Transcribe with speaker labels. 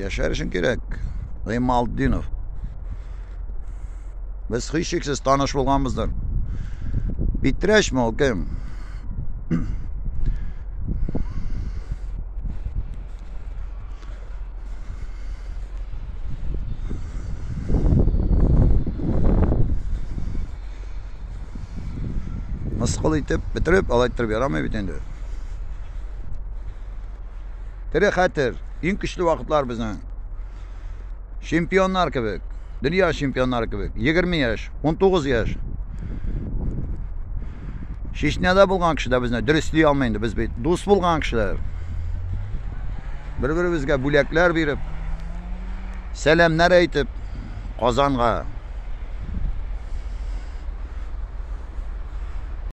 Speaker 1: Yaşarışın kerak. G'maldinov. Biz hech cheksiz tanish bo'lganmizdir. Bitirashmi, ukam? Misqil etib bitirib, olaytirib yaramay bit endi. Tere eng kuchli vaqtlar bizning. Chempionlar kebek, dunyo chempionlari kebek, 20 yosh, 19 yosh. Sheshnada bo'lgan kishilar bizni durustlay olmaydi, biz do'st bo'lgan kishilar. Bir-birimizga bo'laklar berib, salamlar aytib, Qozonga